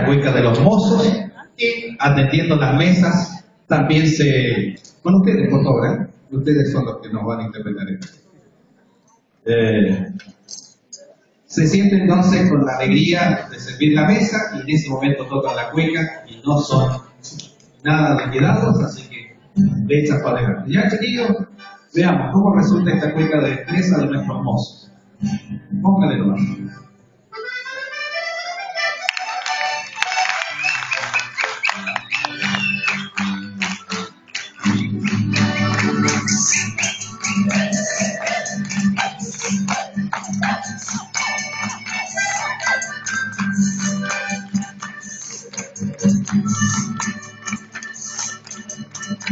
la cueca de los mozos y atendiendo las mesas también se... Con ustedes, por favor, ¿eh? ustedes son los que nos van a interpretar. Eh, se siente entonces con la alegría de servir la mesa y en ese momento tocan la cueca y no son nada liquidados, así que de echas para. Ya, chiquillos, veamos cómo resulta esta cueca de destreza de nuestros mozos. Póngale nomás.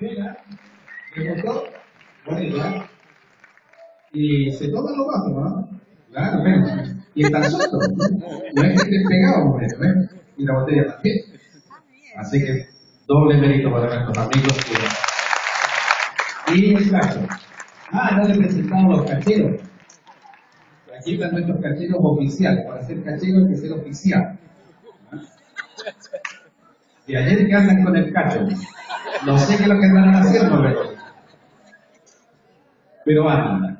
Mira, ¿me gustó? ¿eh? Y se toman los vasos, ¿no? Claro, ven. Y están sueltos. No es que estén pegados, hombre, ¿ven? Y la botella también. Así que doble mérito para nuestros amigos. Y el cacho. Ah, no le presentamos los cacheros. Aquí están nuestros cacheros oficiales. Para ser cachero hay que ser oficial. Y ayer que andan con el cacho. No sé qué es lo que andan haciendo, pero, pero andan.